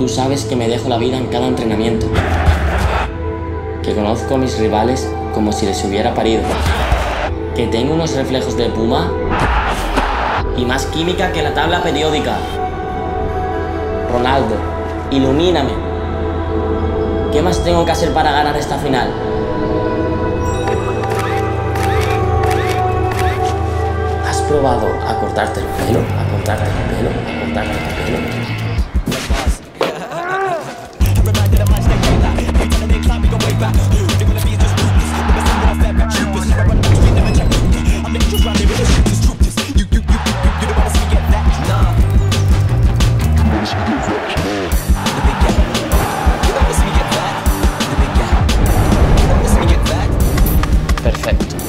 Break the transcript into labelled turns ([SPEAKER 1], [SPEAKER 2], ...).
[SPEAKER 1] Tú sabes que me dejo la vida en cada entrenamiento. Que conozco a mis rivales como si les hubiera parido. Que tengo unos reflejos de puma y más química que la tabla periódica. Ronaldo, ilumíname. ¿Qué más tengo que hacer para ganar esta final? ¿Has probado a cortarte el pelo? ¿A cortarte el pelo? ¿A cortarte el pelo? perfecto.